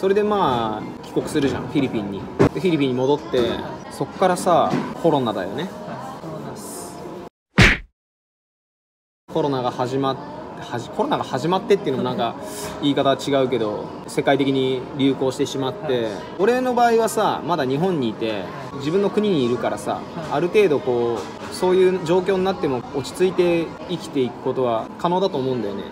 それでまあ帰国するじゃんフィリピンに。フィリピンに戻ってそっからさコロナだよね。コロナが始まっはじコロナが始まってっていうのもなんか言い方は違うけど世界的に流行してしまって俺の場合はさまだ日本にいて自分の国にいるからさある程度こうそういう状況になっても落ち着いて生きていくことは可能だと思うんだよね。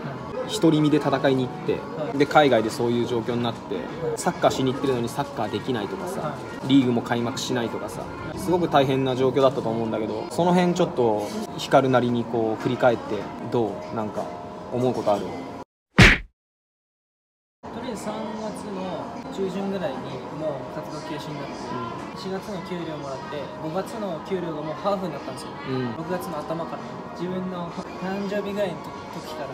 独り身で戦いに行ってで海外でそういう状況になってサッカーしに行ってるのにサッカーできないとかさリーグも開幕しないとかさすごく大変な状況だったと思うんだけどその辺ちょっと光るなりにこう振り返ってどうなんか思うことある？とりあえず3月の中旬ぐらいにもう活動休止になって、4月の給料もらって5月の給料がもうハーフになったんですよ、うん。6月の頭から。自分の誕生日ぐらいの時から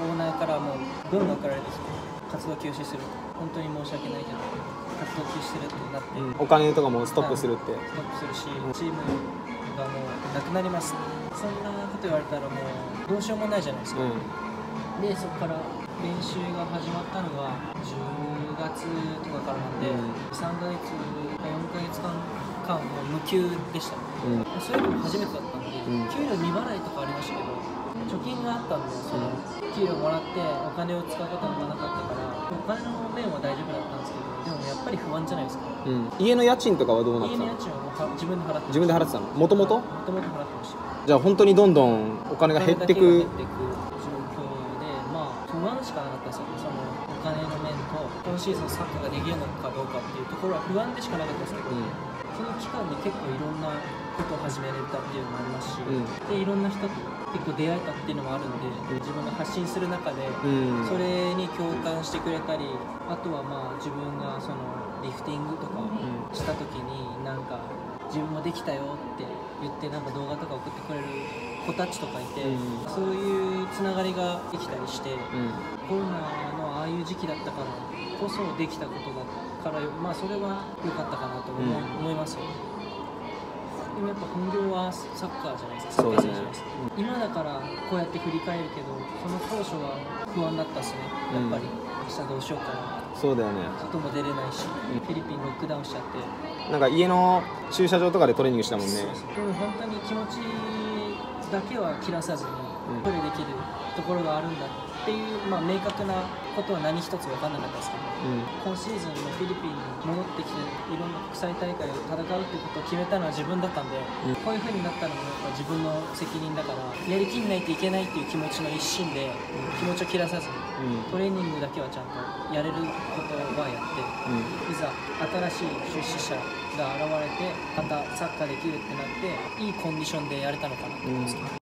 オーナーからもう文が送られてきて活動休止する。本当に申し訳ないけど活動休止するってなって、うん。お金とかもストップするって。ストップするし、チームがもうなくなりますそんなこと言われたらもうどうしようもないじゃないですか、うん。でそこから練習が始まったのが10月とかからなんで、うん。3ヶ月か4ヶ月間間もう無給でした、うん。そういうのも初めてだったんで、うん。給料未払いとかありましたけど貯金があったんでその給料もらってお金を使うことがなかったからお金の面は大丈夫だったんですけどでもやっぱり不安じゃないですか。うん。家の家賃とかはどうなってたの？家の家賃はもうは自分で払って自分で払ってたの？もともともともと払ってました。じゃあ本当にどんどんお金が減ってく。状況でまあ不安しかなかったですよそのお金の面と今シーズンサッカーができるのかどうかっていうところは不安でしかなかったですけど、うんその期間に結構いろんなことを始めれたっていうのもありますし、うん。でいろんな人と結構出会えたっていうのもあるんで、自分が発信する中で、うん。それに共感してくれたりあとはまあ自分がそのリフティングとかした時になんか自分もできたよって言ってなんか動画とか送ってくれる子たちとかいて、うん。そういうつながりができたりして、うん。コロナのああいう時期だったからこそできたことだからまあそれは良かったかなと思,、うん。思いますよでもやっぱ本業はサッカーじゃないですか。サッカー選手じゃないですか、今だからこうやって振り返るけどその当初は不安だったっすね。やっぱり、明日どうしようかな。そうだよね。外も出れないし、フィリピンロックダウンしちゃって。なんか家の駐車場とかでトレーニングしたもんね。でも本当に気持ちだけは切らさずにうん。プレーできるところがあるんだっていう、まあ、明確なことは何一つ分かんなかったですけどうん。今シーズンのフィリピンに戻ってきていろんな国際大会を戦うっていうことを決めたのは自分だったんで、うん。こういう風になったのもやっぱ自分の責任だからやりきんないといけないっていう気持ちの一心で気持ちを切らさずにうん。トレーニングだけはちゃんとやれることはやっていざ新しい出資者が現れてまたサッカーできるってなっていいコンディションでやれたのかなと思いますけど、うん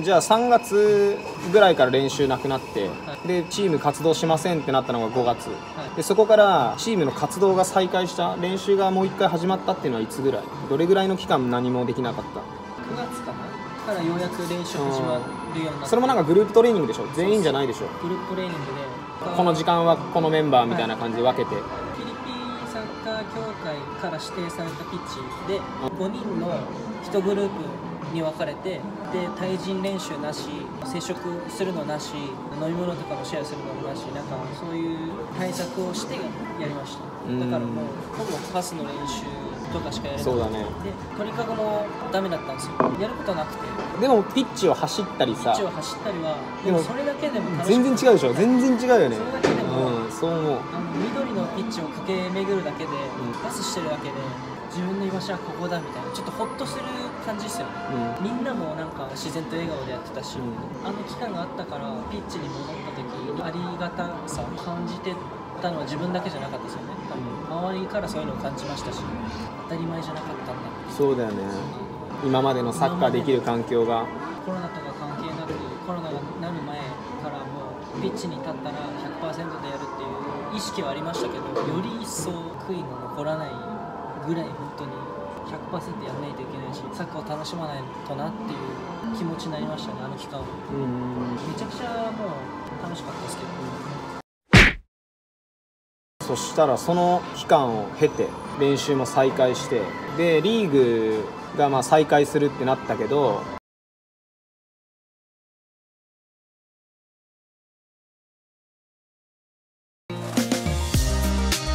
じゃあ3月ぐらいから練習なくなってはでチーム活動しませんってなったのが5月。はい。でそこからチームの活動が再開した練習がもう一回始まったっていうのはいつぐらい？どれぐらいの期間何もできなかった？9月かなからようやく練習始まるようになってそれもなんかグループトレーニングでしょ？全員じゃないでしょ？グループトレーニングで。この時間はこのメンバーみたいな感じで分けて。フィリピンサッカー協会から指定されたピッチで5人の1グループに分かれてで対人練習なし接触するのなし飲み物とかもシェアするのもなしなんかそういう対策をしてやりました。うん。だからもうほぼパスの練習とかしかやれなくて。ね。で鳥かごもダメだったんですよ。やることなくてでもピッチを走ったりさ。ピッチを走ったりはでもそれだけでも全然違うでしょ。全然違うよね。それだけでもうんそう思う。あの緑のピッチを駆け巡るだけで、ん。パスしてるだけで自分の居場所はここだみたいなちょっとホッとする感じですよね。うん。みんなもなんか自然と笑顔でやってたし、うん。あの期間があったからピッチに戻った時ありがたさを感じてたのは自分だけじゃなかったですよね。多分周りからそういうのを感じましたし当たり前じゃなかったんだ。そうだよね今までのサッカーできる環境が。コロナとか関係なくコロナがなる前からもうピッチに立ったら100%でやるっていう意識はありましたけどより一層悔いの残らないぐらい本当に100%やんないといけないしサッカーを楽しまないとなっていう気持ちになりましたねあの期間は。うん。めちゃくちゃもう楽しかったですけど。そしたらその期間を経て練習も再開してでリーグがまあ再開するってなったけど「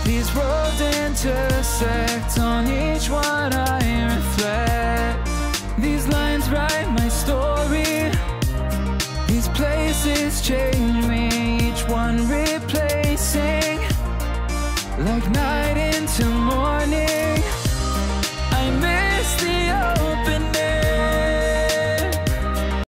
These roads intersect on each one